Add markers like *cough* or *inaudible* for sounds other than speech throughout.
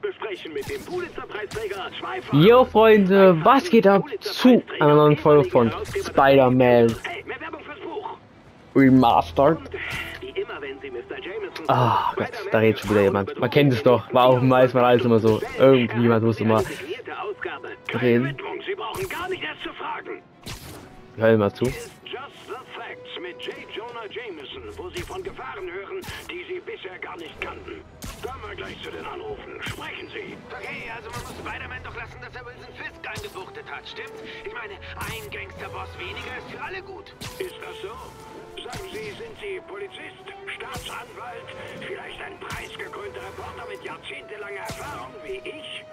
besprechen mit dem Pulitzer-Preisträger Schweifer. Jo Freunde, was geht ab zu einer neuen Folge von Spider-Man Hey. Remastered? Ah Gott, da redet schon wieder jemand. Man kennt es doch, war auch meist mal alles immer so. Irgendjemand muss immer. Reden. Hör mal zu. Jameson, wo Sie von Gefahren hören, die Sie bisher gar nicht kannten. Gleich zu den Anrufen. Sprechen Sie. Okay, also man muss Spider-Man doch lassen, dass er Wilson Fisk eingebuchtet hat, stimmt's? Ich meine, ein Gangsterboss weniger ist für alle gut. Ist das so? Sagen Sie, sind Sie Polizist, Staatsanwalt, vielleicht ein preisgekrönter Reporter mit jahrzehntelanger Erfahrung wie ich?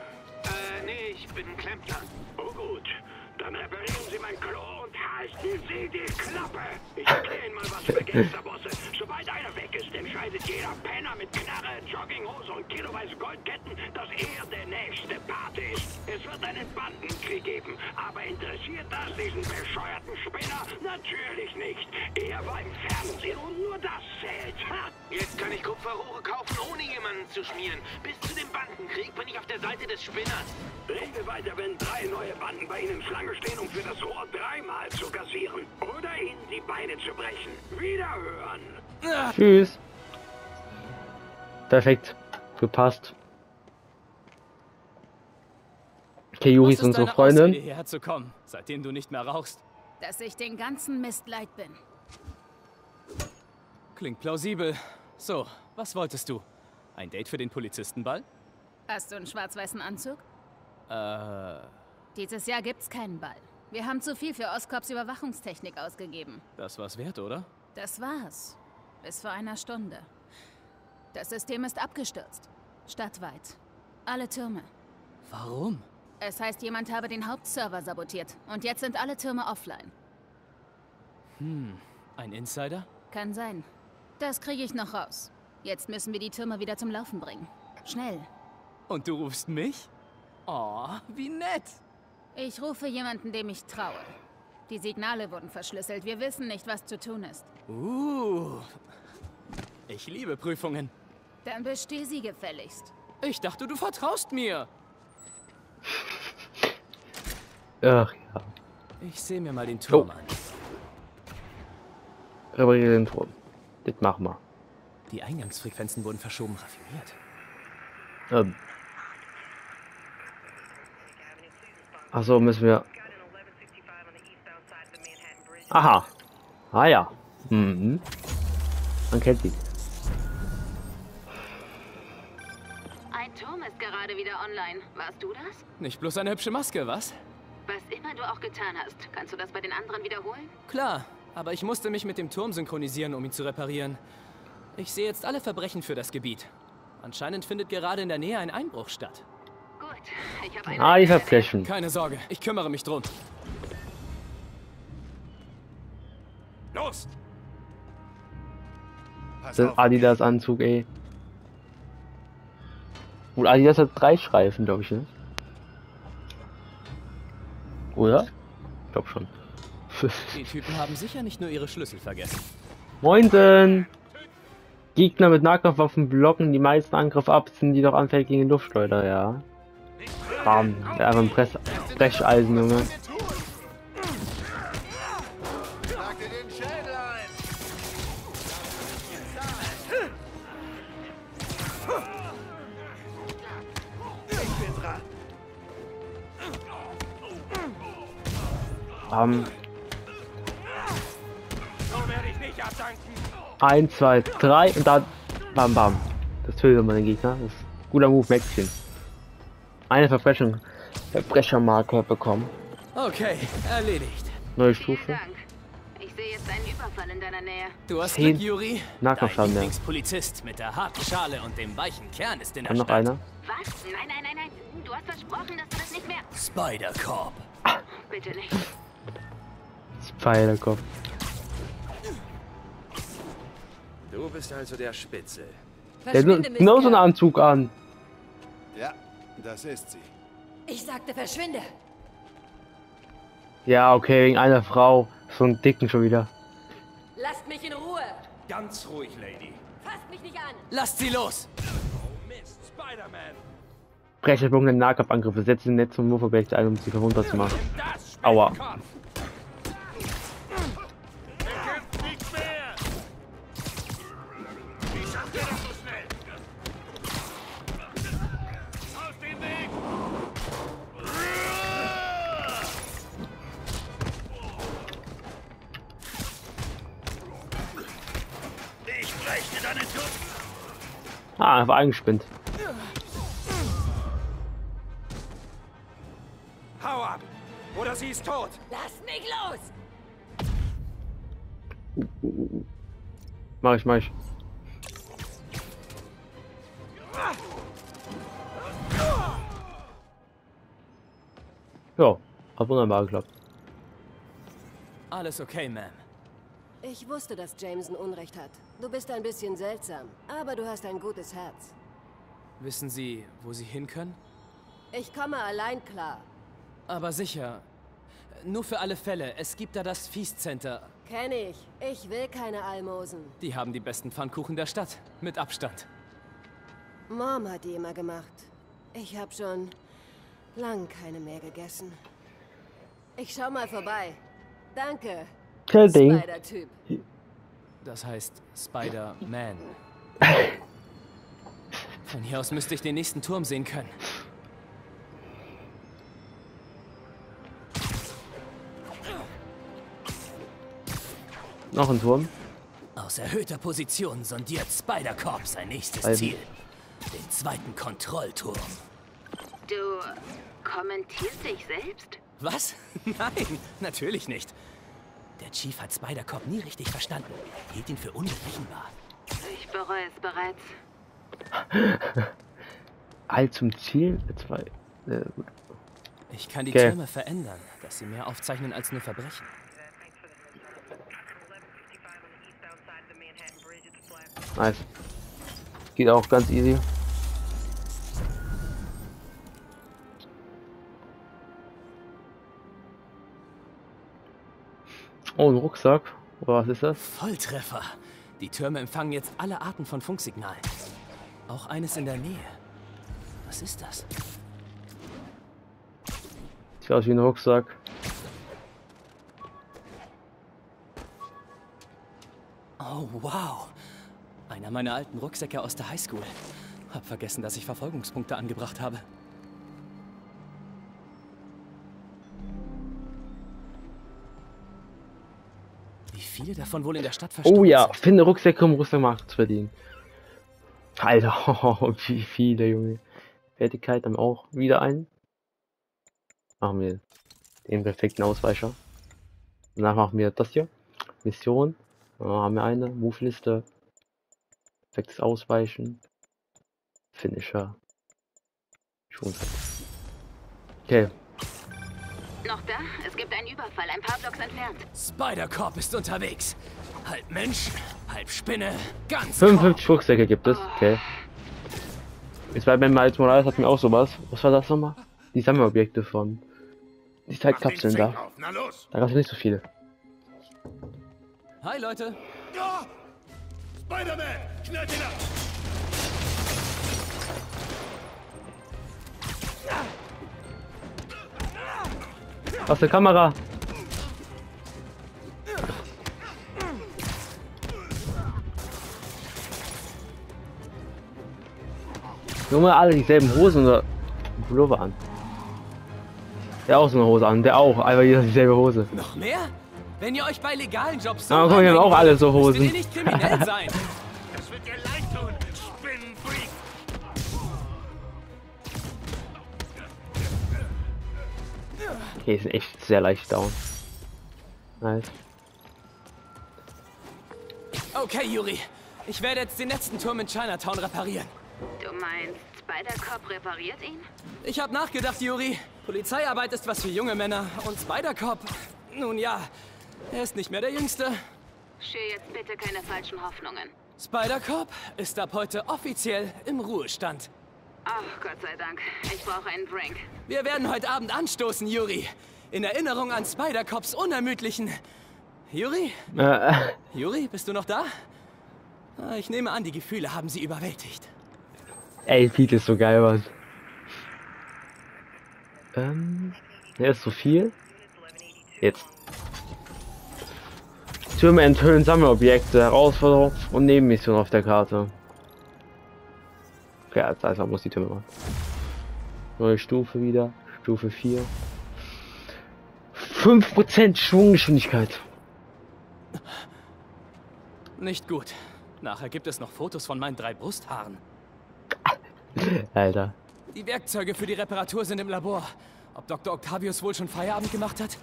Äh, nee, ich bin Klempner. Oh gut, dann reparieren Sie mein Klo und halten Sie die Klappe. Ich erkläre Ihnen mal was für Gangsterbosse. Sobald einer weg ist, entscheidet jeder Penner mit Knarre, Jogginghose und kiloweise Goldketten, dass er der nächste Pate ist. Es wird einen Bandenkrieg geben, aber interessiert das diesen bescheuerten Spinner? Natürlich nicht. Er war im Fernsehen und nur das zählt. Ha! Jetzt kann ich Kupferrohre kaufen, ohne jemanden zu schmieren. Bis zu dem Bandenkrieg bin ich auf der Seite des Spinners. Rede weiter, wenn drei neue Banden bei Ihnen Schlange stehen, um für das Rohr dreimal zu kassieren. Oder Ihnen die Beine zu brechen. Wiederhören. Tschüss. Perfekt. Gepasst. Was unsere deine Freundin. Ausrede, hierher zu kommen, seitdem du nicht mehr rauchst? dass ich den ganzen Mist leid bin. Klingt plausibel. So, was wolltest du? Ein Date für den Polizistenball? Hast du einen schwarz-weißen Anzug? Äh, Dieses Jahr gibt's keinen Ball. Wir haben zu viel für Oscorps Überwachungstechnik ausgegeben. das war's wert, oder? Das war's. Bis vor einer Stunde. Das System ist abgestürzt. Stadtweit. Alle Türme. Warum? Es heißt, jemand habe den Hauptserver sabotiert. Und jetzt sind alle Türme offline. Ein Insider? Kann sein. Das kriege ich noch raus. Jetzt müssen wir die Türme wieder zum Laufen bringen. Schnell. Und du rufst mich? Oh, wie nett. Ich rufe jemanden, dem ich traue. Die Signale wurden verschlüsselt. Wir wissen nicht, was zu tun ist. Uh, ich liebe Prüfungen. Dann besteh sie gefälligst. Ich dachte, du vertraust mir. Ach ja. Ich sehe mir mal den Turm Oh. an. Repariere den Turm. Das machen wir. Die Eingangsfrequenzen wurden verschoben raffiniert. Ähm. Achso, müssen wir. Aha. Ah ja. Mhm. Man kennt die. Gerade wieder online. Warst du das? Nicht bloß eine hübsche Maske, was? Was immer du auch getan hast, kannst du das bei den anderen wiederholen? Klar, aber ich musste mich mit dem Turm synchronisieren, um ihn zu reparieren. Ich sehe jetzt alle Verbrechen für das Gebiet. Anscheinend findet gerade in der Nähe ein Einbruch statt. Gut, ich habe eine... Ah, die Verbrechen. Keine Sorge, ich kümmere mich drum. Los! Pass Das auf. Adidas Anzug, ey. Gut, Adidas hat drei Streifen, glaube ich, ne? Oder? Ich glaube schon. Die Typen haben sicher nicht nur ihre Schlüssel vergessen. Moinsen! Gegner mit Nahkampfwaffen blocken die meisten Angriffe ab, sind die doch anfällig gegen Luftschleuder, ja. Bam, ja, einfach ein Press Brecheisen, Junge. Bam. So werde ich nicht abdanken. 1, 2, 3 und dann bam bam. Das tötet man den Gegner. Das ist ein guter Move, Mädchen. Eine Verbrechung, Verbrechermarke bekommen. Okay, erledigt. Neue Stufe. Ich sehe jetzt einen Überfall in deiner Nähe. Du hast Glück, Juri. Nahkampfschaden, Dein. Lieblingspolizist mit der harten Schale und dem weichen Kern ist in der Dann noch einer. Was? Nein, nein, nein, nein. Du hast versprochen, dass du das nicht mehr... Spider-Corp. Bitte nicht. Spider-Kopf. Du bist also der Spitze. Der hat nur, genau so einen Anzug an. Ja, das ist sie. Ich sagte, verschwinde. Ja, okay, wegen einer Frau. So einen dicken schon wieder. Lasst mich in Ruhe. Ganz ruhig, Lady. Fasst mich nicht an. Lasst sie los! Oh Mist, Spider-Man! Brecherbogen den Nahkampfangriffe. Setze den Netz zum Wurfobjekt ein, um sie herunterzumachen. Das Aua. Spinnenkopf. Ah, einfach eingespinnt. Hau ab! Oder sie ist tot! Lass mich los! Mach ich, mach ich. Ja, hat wunderbar geklappt. Alles okay, Ma'am. Ich wusste, dass Jameson Unrecht hat. Du bist ein bisschen seltsam, aber du hast ein gutes Herz. Wissen Sie, wo Sie hin können? Ich komme allein klar. Aber sicher. Nur für alle Fälle. Es gibt da das Feast Center. Kenn ich. Ich will keine Almosen. Die haben die besten Pfannkuchen der Stadt. Mit Abstand. Mom hat die immer gemacht. Ich hab schon lang keine mehr gegessen. Ich schau mal vorbei. Danke, Ding. Spider-Typ. Das heißt Spider-Man. *laughs* Von hier aus müsste ich den nächsten Turm sehen können. Noch ein Turm. Aus erhöhter Position sondiert Spider-Corp sein nächstes Alter. Ziel. Den zweiten Kontrollturm. Du kommentierst dich selbst? Was? *laughs* Nein, natürlich nicht. Der Chief hat Spider-Corp nie richtig verstanden. Hielt ihn für unberechenbar. Ich bereue es bereits. *laughs* All zum Ziel. Zwei. Äh, gut. Ich kann die Okay. Türme verändern, dass sie mehr aufzeichnen als nur Verbrechen. Nice. Geht auch ganz easy. Oh, ein Rucksack. Was ist das? Volltreffer. Die Türme empfangen jetzt alle Arten von Funksignalen. Auch eines in der Nähe. Was ist das? Sieht aus wie ein Rucksack. Oh, wow. Einer meiner alten Rucksäcke aus der Highschool. Hab vergessen, dass ich Verfolgungspunkte angebracht habe. Viele davon wohl in der Stadt versteckt Oh ja, finde Rucksäcke, um Rucksackmarkt zu verdienen. Alter, *laughs* wie viele, Junge. Fertigkeit wir auch wieder einen. Machen wir den perfekten Ausweicher. Danach machen wir das hier. Mission. Da haben wir eine. Move-Liste. Perfektes Ausweichen. Finisher. Schon. Okay. Noch da? Es gibt einen Überfall, ein paar Blocks entfernt. Spider-Corp ist unterwegs. Halb Mensch, halb Spinne, ganz 55 Rucksäcke gibt es. Okay. Jetzt bei Miles Morales hatten wir auch sowas. Was war das nochmal? Die Sammelobjekte von. Die Zeitkapseln da. auf. Na los! Da gab es nicht so viele. Hi Leute, Ja! Spider-Man! Knallt ihn ab! Aus der Kamera! Junge, alle dieselben Hosen oder Pullover an. Der auch so eine Hose an, der auch, einfach jeder dieselbe Hose. noch mehr? Wenn ihr euch bei legalen Jobs so Ah, guck die haben auch alle so Hosen. müsst ihr nicht kriminell sein. *laughs* Okay, die sind echt sehr leicht down. Nice. Okay, Yuri. Ich werde jetzt den letzten Turm in Chinatown reparieren. Du meinst, Spider-Cop repariert ihn? Ich habe nachgedacht, Yuri. Polizeiarbeit ist was für junge Männer. Und Spider-Cop, nun ja, er ist nicht mehr der Jüngste. Schür jetzt bitte keine falschen Hoffnungen. Spider-Cop ist ab heute offiziell im Ruhestand. Ach, Gott sei Dank. Ich brauche einen Drink. Wir werden heute Abend anstoßen, Yuri. In Erinnerung an Spider-Cops unermüdlichen... Yuri? Äh, Yuri, bist du noch da? Ah, Ich nehme an, die Gefühle haben sie überwältigt. ey, Pete ist so geil, was. Ähm, der ist zu viel. Jetzt. Türme enthüllen Sammelobjekte, Herausforderung und Nebenmission auf der Karte. Okay, als einfach muss die Türme machen. Neue Stufe wieder. Stufe 4. 5% Schwunggeschwindigkeit. Nicht gut. Nachher gibt es noch Fotos von meinen drei Brusthaaren. Alter. Die Werkzeuge für die Reparatur sind im Labor. Ob Dr. Octavius wohl schon Feierabend gemacht hat?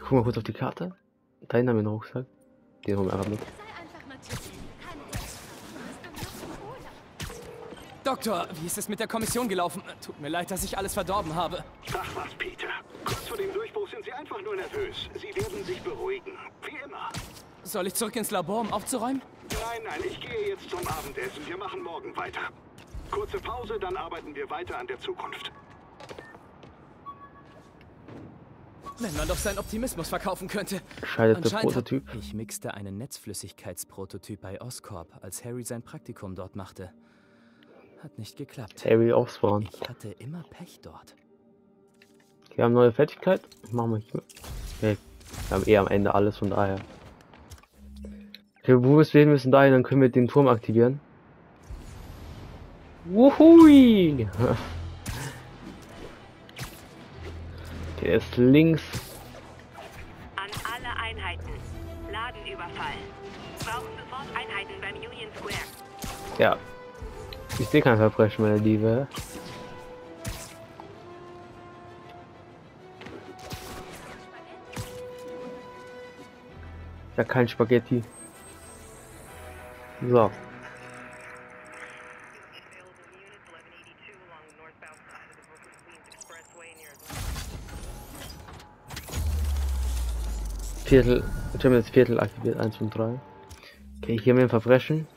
Guck mal kurz auf die Karte. Dein Name in den Rucksack. Den holen wir einfach mit. Doktor, wie ist es mit der Kommission gelaufen? Tut mir leid, dass ich alles verdorben habe. Ach was, Peter. Kurz vor dem Durchbruch sind Sie einfach nur nervös. Sie werden sich beruhigen. Wie immer. Soll ich zurück ins Labor, um aufzuräumen? Nein, nein, ich gehe jetzt zum Abendessen. Wir machen morgen weiter. Kurze Pause, dann arbeiten wir weiter an der Zukunft. Wenn man doch seinen Optimismus verkaufen könnte. Der hat- Prototyp. Ich mixte einen Netzflüssigkeitsprototyp bei Oscorp, als Harry sein Praktikum dort machte. Hat nicht geklappt. Harry Osborn. Ich hatte immer Pech dort. Wir haben neue Fertigkeit. Machen wir hier. Okay. Wir haben eh am Ende alles von daher. Okay, wo wir hin müssen dahin, dann können wir den Turm aktivieren. Wuhui! *laughs* Der ist links. An alle Einheiten. Ladenüberfall. Brauchen sofort Einheiten beim Union Square. Ja. Ich sehe kein Verbrechen, meine Liebe. Ja, kein Spaghetti. So. Viertel, ich habe jetzt Viertel aktiviert, 1 und 3. Okay, hier haben wir ein Verbrechen.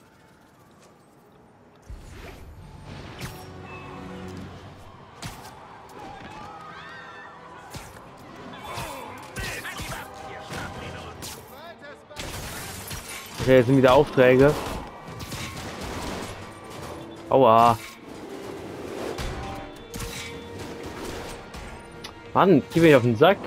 Okay, jetzt sind wieder Aufträge. Aua. Mann, geh mir auf den Sack.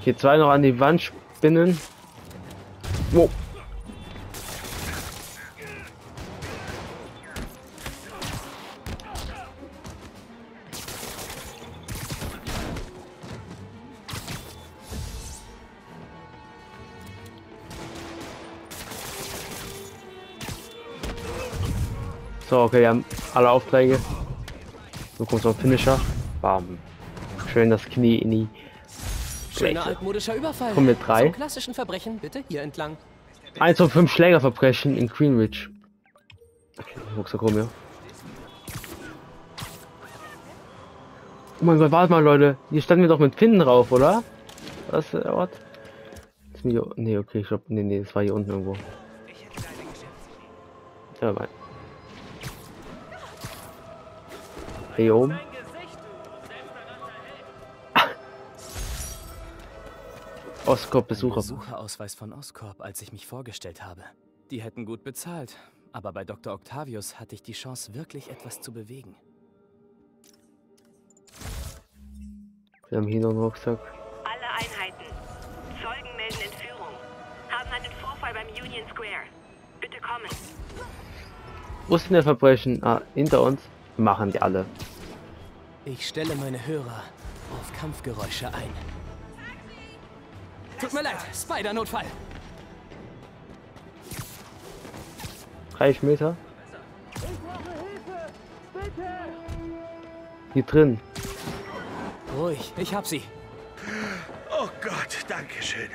Hier zwei noch an die Wand spinnen. So, okay, wir haben alle Aufträge. So kommt so ein Finisher. Bam. Schön das Knie in die Schöner altmodischer Überfall. Komm mit drei. Zum klassischen Verbrechen bitte hier entlang. 1 von 5 Schlägerverbrechen in Greenwich. Okay, Rucksack rum, ja. Oh mein Gott, warte mal, Leute. Hier standen wir doch mit Finnen drauf, oder? Was ist der Ort? Nee, okay, ich glaube, nee, nee, das war hier unten irgendwo. Ja, mein. *laughs* Oscorp Ein Besucher. Besucherausweis von Oscorp, als ich mich vorgestellt habe. Die hätten gut bezahlt, aber bei Dr. Octavius hatte ich die Chance, wirklich etwas zu bewegen. Wir haben hier noch einen Rucksack. Alle Einheiten. Zeugen melden Entführung. Haben einen Vorfall beim Union Square. Bitte kommen. Wo ist denn der Verbrechen? Ah, hinter uns. Machen die alle. Ich stelle meine Hörer auf Kampfgeräusche ein. Tut mir leid, Spider-Notfall. 30 Meter. Hier drin. Ruhig, ich hab sie. Oh Gott, danke schön.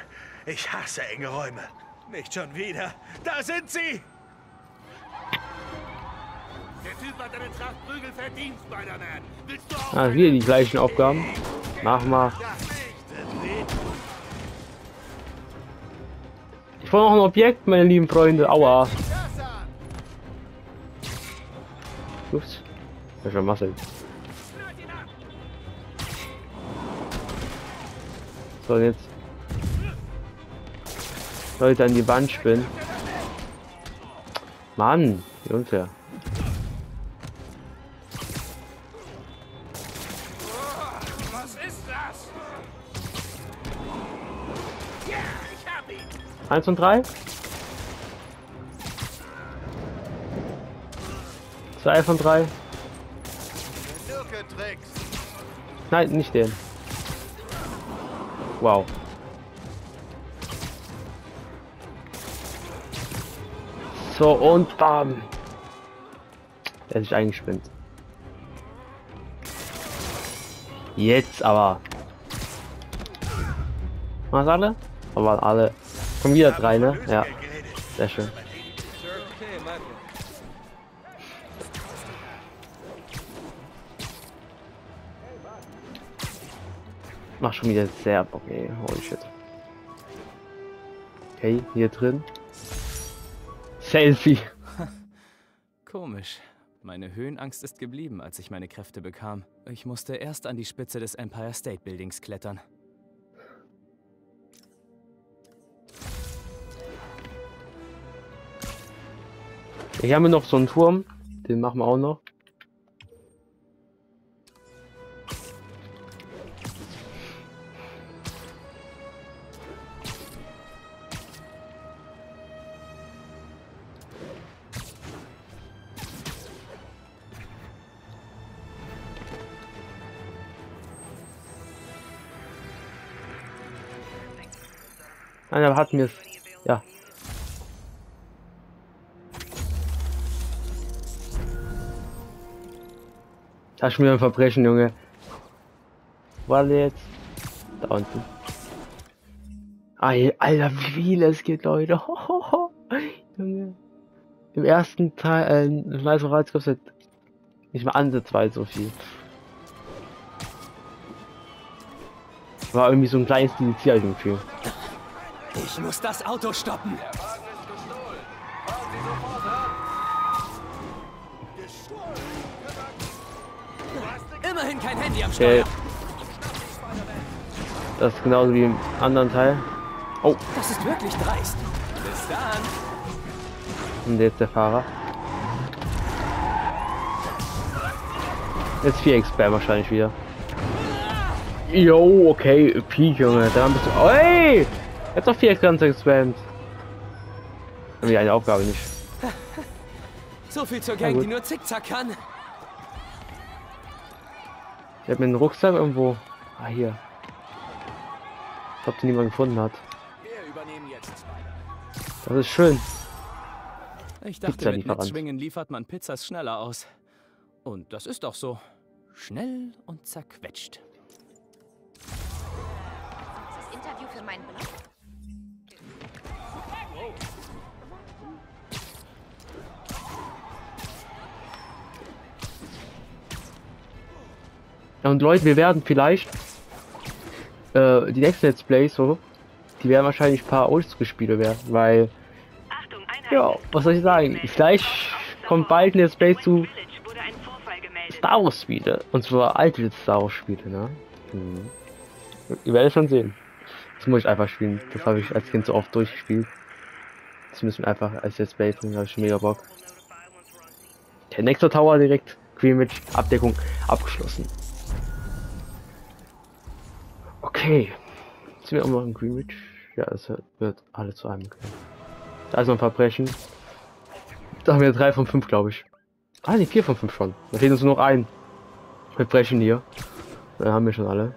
Ich hasse enge Räume. Nicht schon wieder. Da sind sie! Ah, wieder die gleichen Aufgaben. Mach mal. Ich brauche noch ein Objekt, meine lieben Freunde. Aua. Ups. Das ist schon Marcel. So, jetzt. Leute an die Wand spinnen. Mann, wie unfair. Eins und drei. Zwei von drei. Nein, nicht den. Wow. So, und bam. Hat sich eingespinnt. Jetzt aber. Was alle? Aber alle. Kommen wieder drei, ne? Ja, sehr schön. Macht schon wieder sehr Bock, ey. Holy shit. Okay, hier drin. Selfie. *laughs* Komisch. Meine Höhenangst ist geblieben, als ich meine Kräfte bekam. Ich musste erst an die Spitze des Empire State Buildings klettern. Haben wir noch so einen Turm. Den machen wir auch noch. Hatten wir es. Ja. Da ist wieder ein Verbrechen, Junge. Wo war der jetzt? Da unten. Alter, wie viel es gibt, Leute. *laughs* Junge. Im ersten Teil, äh, Nice Horizon gab es nicht mal ansatzweise so viel. War irgendwie so ein kleines irgendwie. Ich muss das Auto stoppen. Okay. Steuer. Das ist genauso wie im anderen Teil. Oh, Das ist wirklich dreist. Bis dann. und jetzt der Fahrer. Jetzt 4 Spam wahrscheinlich wieder. Jo, okay, Peak, Junge. Da bist du. Ey! Jetzt noch 4 ganz gespammt. Irgendwie eine Aufgabe nicht. So viel zur Gang, die nur zickzack kann. Ich hab mir einen Rucksack irgendwo. Ah, hier. Ich glaube, den niemand gefunden hat. Wir übernehmen jetzt. Das ist schön. Ich dachte, mit. Netzschwingen liefert man Pizzas schneller aus. Und das ist doch so. Schnell und zerquetscht. Das Interview für meinen Blog. Ja, und Leute, wir werden vielleicht äh, die nächsten Let's Plays so, die werden wahrscheinlich ein paar Oldschool-Spiele werden, weil, ja, was soll ich sagen, vielleicht kommt bald ein Let's Play zu. Star Wars Spiele, und zwar alte Star Wars Spiele, ne? Mhm. Ihr werdet schon sehen. Das muss ich einfach spielen, das habe ich als Kind so oft durchgespielt. Das müssen wir einfach als Let's Play bringen, habe ich schon mega Bock. Der nächste Tower direkt, Greenwich, Abdeckung abgeschlossen. Okay. Sind wir auch noch in Greenwich? Ja, es wird- alle zu einem gehören. Da ist noch ein Verbrechen. Da haben wir drei von fünf, glaube ich. Ah, ne, vier von fünf schon. Da fehlt uns nur noch ein Verbrechen hier. Dann haben wir schon alle.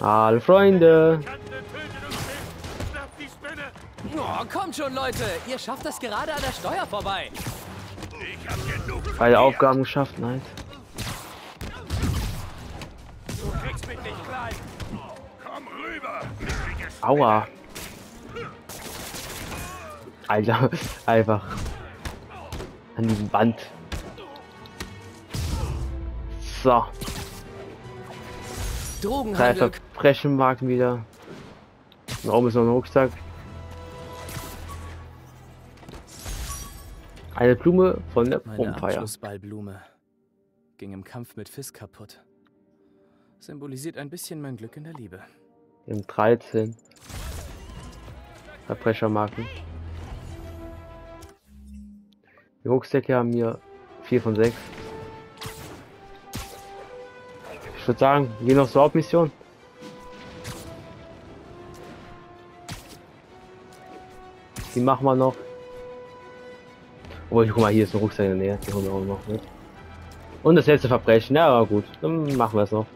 Alle Freunde. Oh, kommt schon, Leute. Ihr schafft das gerade an der Steuer vorbei. Ich hab genug von Beide. Aufgaben geschafft, nice. Aua. Alter, *laughs* einfach an die Wand. So, drei. Verbrechenmarken wieder. Oben ist noch ein Rucksack. Eine Blume von der Bonfire. Abschlussballblume ging im Kampf mit Fisk kaputt. Symbolisiert ein bisschen mein Glück in der Liebe. Wir haben 13 Verbrechermarken. Die Rucksäcke haben hier 4 von 6. Ich würde sagen, gehen noch zur Hauptmission. Die machen wir noch. Obwohl, guck mal, hier ist ein Rucksack in der Nähe. Die holen wir auch noch mit. Und das letzte Verbrechen. Ja, gut. Dann machen wir es noch.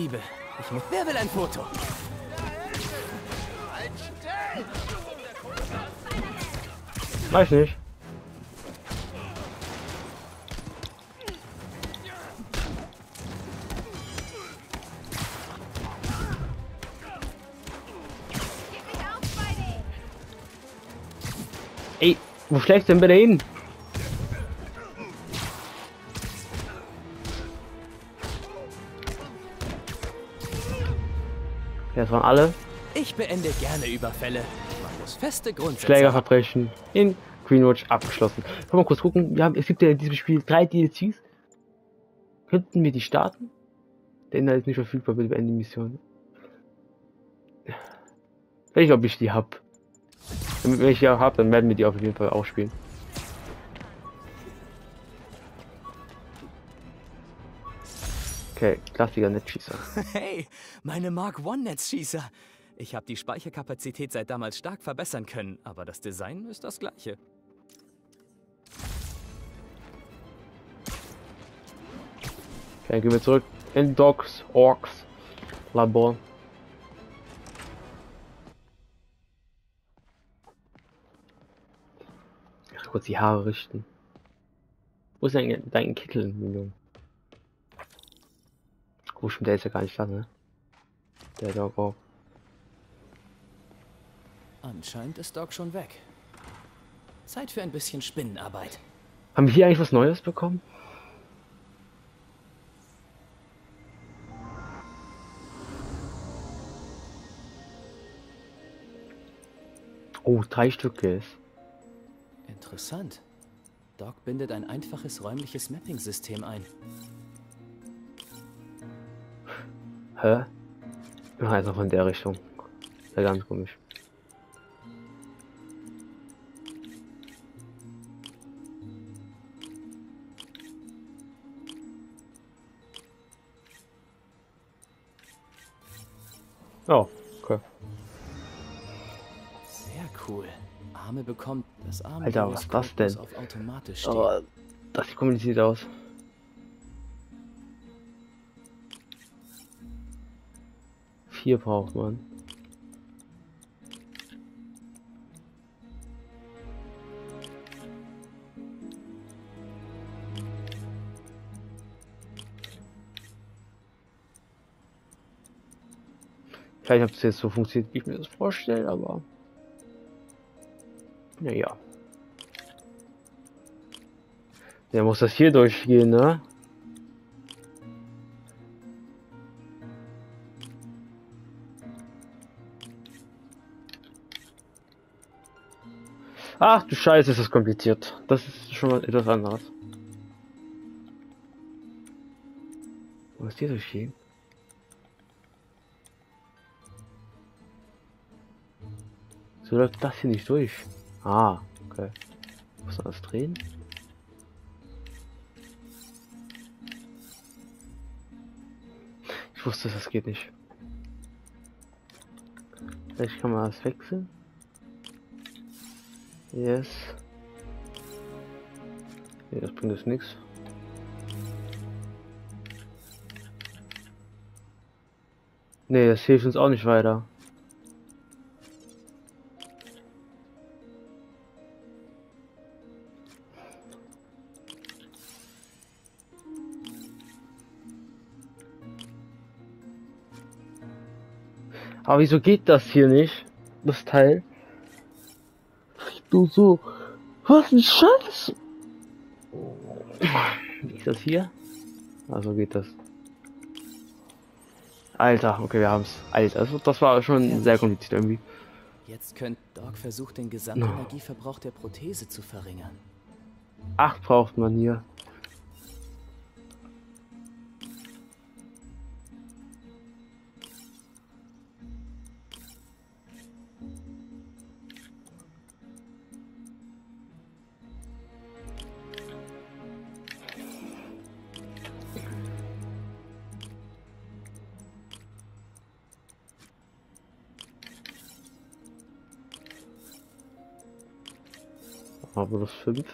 Diebe. Ich muss. Wer will ein Foto? Weiß nicht. Ey, wo schlägst du denn bitte hin? Das waren alle Ich beende gerne Überfälle. Man muss feste Grundsätze. Schlägerverbrechen in Greenwich abgeschlossen. Können wir kurz gucken. Wir haben, es gibt ja in diesem Spiel drei DLCs. Könnten wir die starten? Der Inhalt ist nicht verfügbar, bitte beenden die Mission. Wenn ich, ob ich die hab. Wenn ich die auch hab, dann werden wir die auf jeden Fall auch spielen. Okay, Klassiker Netzschießer. *laughs* Hey, meine Mark One Netzschießer. Ich habe die Speicherkapazität seit damals stark verbessern können, aber das Design ist das gleiche. Okay, gehen wir zurück in Docs, Orks, Labor. Ich kurz die Haare richten. Wo ist dein, dein Kittel, Junge? Stimmt, der ist ja gar nicht da, ne? Der Dog auch. Anscheinend ist Doc schon weg. Zeit für ein bisschen Spinnenarbeit. Haben wir hier eigentlich was Neues bekommen? Oh, drei Stücke ist. Interessant. Doc bindet ein einfaches räumliches Mapping-System ein. Hä? Ja, also von der Richtung. Ja, ganz komisch. Oh, okay. Sehr cool. Arme bekommt das Arme. Alter, was ist das denn? Auf automatisch stehen. Aber das sieht kompliziert aus. Vier braucht man. Vielleicht ob es jetzt so funktioniert, wie ich mir das vorstelle, aber naja. Der muss das hier durchgehen, ne? Ach du Scheiße, ist das kompliziert. Das ist schon mal etwas anderes. Wo ist hier durchgehen? So läuft das hier nicht durch. Ah, okay. Muss man das drehen? Ich wusste, das geht nicht. Vielleicht kann man das wechseln. Yes. Nee, das bringt jetzt nichts. Nee, das hilft uns auch nicht weiter. Aber wieso geht das hier nicht? Das Teil? Du so. Was ein Scheiß! Wie ist das hier? Also geht das. Alter, okay, wir haben's. Alter, das, das war schon sehr kompliziert irgendwie. Jetzt könnte Doc versucht, den Gesamtenergieverbrauch der Prothese zu verringern. Acht braucht man hier. Das 5.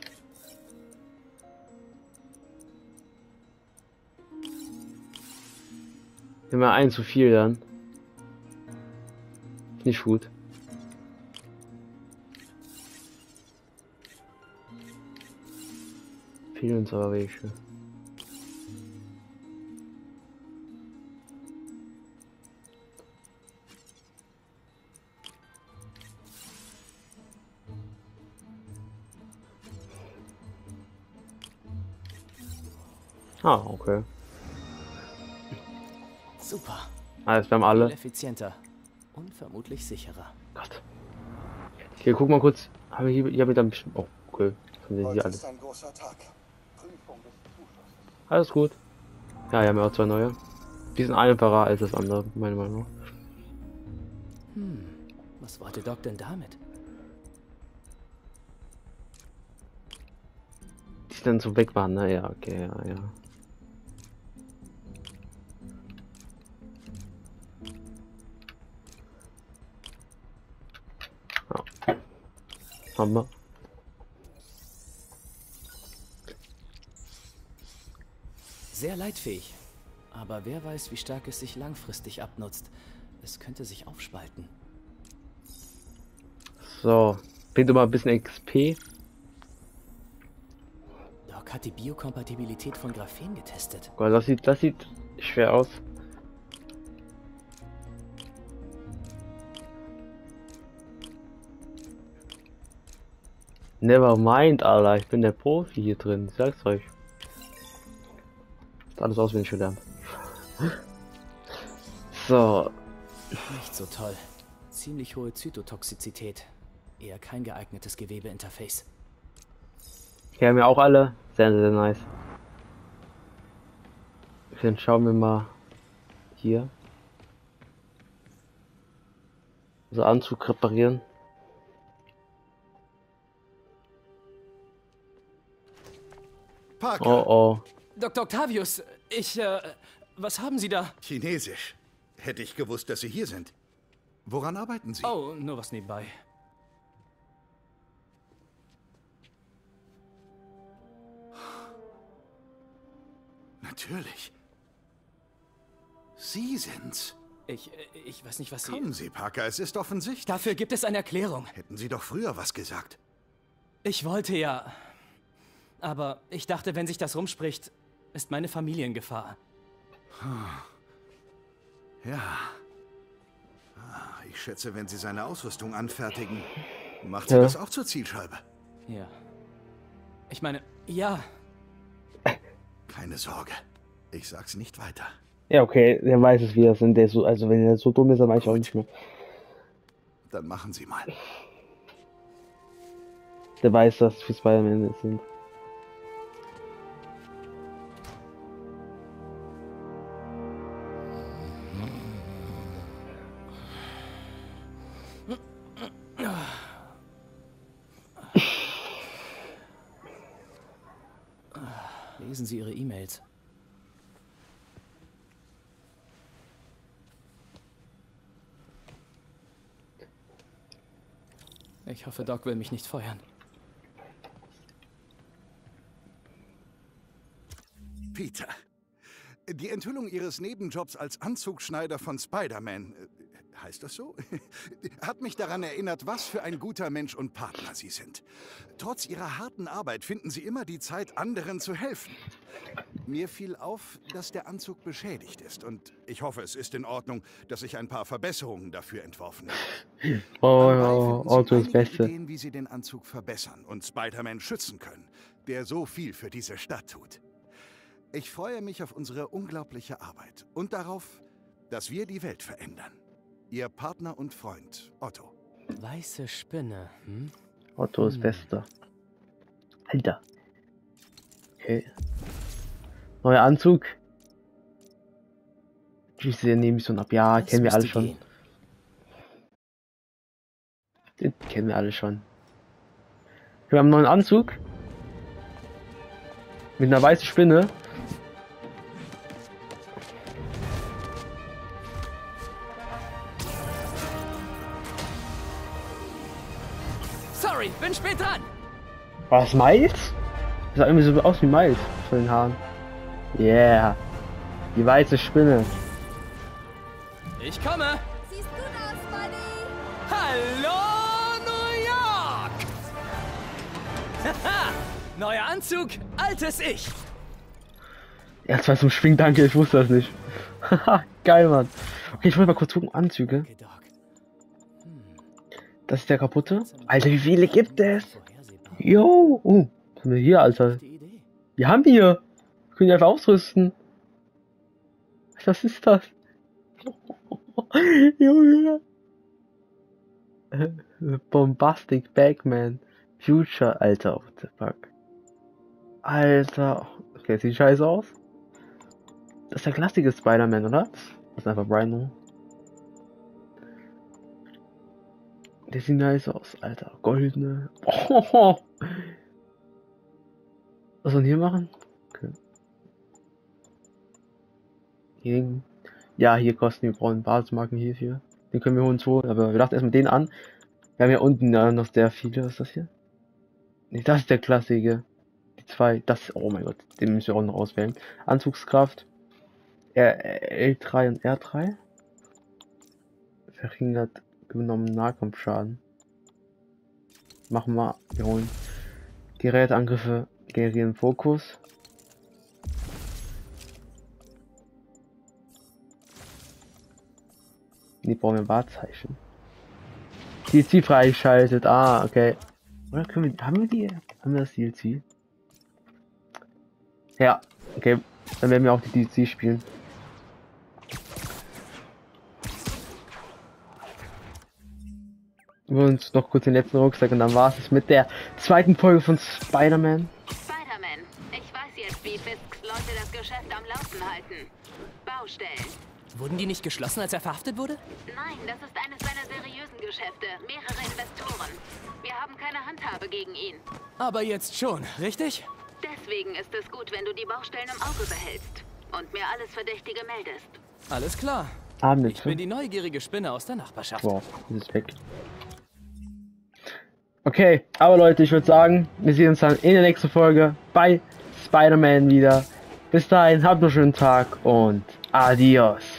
Immer ein zu viel dann. Nicht gut. Fehlen uns aber welche. Ah, okay. Super. Alles, wir haben alle. effizienter. Und vermutlich sicherer. Gott. Okay, guck mal kurz. Haben wir hier, hier haben wir dann bestimmt. Oh, okay. Haben wir hier alle. ein großer Tag. Prüfung des Zuschusses. Alles gut. Ja, hier haben wir auch zwei neue. Die sind einfacher als das andere, meiner Meinung nach. Hm, was wollte Doc denn damit? Die dann so weg waren, ne? Ja, okay, ja. Ja. Haben wir. Sehr leitfähig. Aber wer weiß, wie stark es sich langfristig abnutzt. Es könnte sich aufspalten. So. Doch mal ein bisschen XP. Doc hat die Biokompatibilität von Graphen getestet. Das sieht, das sieht schwer aus. Never mind, Alter. Ich bin der Profi hier drin. Ich sag's euch. Ist alles auswendig gelernt. *laughs* So. Nicht so toll. Ziemlich hohe Zytotoxizität. Eher kein geeignetes Gewebeinterface. Hier haben wir auch alle. Sehr, sehr nice. Dann schauen wir mal hier. So Anzug reparieren. Parker, Oh oh. Dr. Octavius, ich, äh, was haben Sie da? Chinesisch. Hätte ich gewusst, dass Sie hier sind. Woran arbeiten Sie? Oh, nur was nebenbei. Natürlich. Sie sind's. Ich, äh, ich weiß nicht, was Sie... Kommen Sie, Parker, es ist offensichtlich. Dafür gibt es eine Erklärung. Hätten Sie doch früher was gesagt. Ich wollte ja. Aber ich dachte, wenn sich das rumspricht, ist meine Familie in Gefahr. Ja. Ah, Ich schätze, wenn Sie seine Ausrüstung anfertigen, macht Sie Ja. das auch zur Zielscheibe. Ja. Ich meine, ja, Keine Sorge. Ich sag's nicht weiter. Ja, okay, der weiß es, wie das sind. Der ist so, also wenn er so dumm ist, dann weiß ich auch nicht mehr. Dann machen Sie mal. Der weiß, dass für Spider-Man sind. Lesen Sie Ihre E-Mails. Ich hoffe, Doc will mich nicht feuern. Peter, die Enthüllung Ihres Nebenjobs als Anzugschneider von Spider-Man, äh, heißt das so? *laughs* Hat mich daran erinnert, was für ein guter Mensch und Partner Sie sind. Trotz Ihrer harten Arbeit finden Sie immer die Zeit, anderen zu helfen. Mir fiel auf, dass der Anzug beschädigt ist und ich hoffe, es ist in Ordnung, dass ich ein paar Verbesserungen dafür entworfen habe. Oh, Dabei oh, finden Sie Auto ist Beste. Ideen, wie Sie den Anzug verbessern und Spider-Man schützen können, der so viel für diese Stadt tut. Ich freue mich auf unsere unglaubliche Arbeit und darauf, dass wir die Welt verändern. Ihr Partner und Freund Otto. Weiße Spinne, hm? Otto ist Bester. Alter. Okay. Neuer Anzug. Ich so ab. Ja, Das kennen wir alle schon. gehen. Den kennen wir alle schon. Wir haben einen neuen Anzug. Mit einer weißen Spinne. Dran. Was, Miles? Das sah irgendwie so aus wie Miles von den Haaren. Yeah. Die weiße Spinne. Ich komme. Siehst gut aus, Buddy. Hallo, New York! Haha, neuer Anzug, altes Ich. Ja, zwar zum Schwingen, danke, ich wusste das nicht. Haha, *laughs* geil, Mann. Okay, ich wollte mal kurz gucken, Anzüge. Doc. Das ist der kaputte. Alter, wie viele gibt es? Jo, oh, was haben wir hier, Alter? Wir haben hier. Wir können die einfach ausrüsten. Was ist das? *laughs* Junge. *laughs* Bombastic Bagman. Future, Alter, what the fuck. Alter. Okay, sieht scheiße aus. Das ist der klassische Spider-Man, oder? Das ist einfach Rhino. Der sieht nice aus, Alter. Goldene. Oh. *laughs* Was soll hier machen? Okay. Hier, ja, hier kosten wir brauchen Basismarken hierfür. Den können wir holen zu, aber wir dachten erstmal den an. Wir haben ja unten äh, noch sehr viele. Was ist das hier? Nee, das ist der klassische. Die zwei. Das, oh mein Gott, den müssen wir auch noch auswählen. Anzugskraft. R L3 und R3. Verhindert genommenen Nahkampfschaden. Machen wir. Wir holen Gerätangriffe generieren Fokus. Die brauchen wir Wahrzeichen. DLC freigeschaltet. Ah, okay. Oder können wir. Haben wir die? Haben wir das DLC? Ja, okay. Dann werden wir auch die DLC spielen. Und noch kurz den letzten Rucksack und dann war es mit der zweiten Folge von Spider-Man. Spider-Man, ich weiß jetzt, wie Fisks Leute das Geschäft am Laufen halten. Baustellen. Wurden die nicht geschlossen, als er verhaftet wurde? Nein, das ist eines seiner seriösen Geschäfte. Mehrere Investoren. Wir haben keine Handhabe gegen ihn. Aber jetzt schon, richtig? Deswegen ist es gut, wenn du die Baustellen im Auge behältst. Und mir alles Verdächtige meldest. Alles klar. Abend Ich bin die neugierige Spinne aus der Nachbarschaft. Wow, das ist weg. Okay, aber Leute, ich würde sagen, wir sehen uns dann in der nächsten Folge bei Spider-Man wieder. Bis dahin, habt noch einen schönen Tag und adios.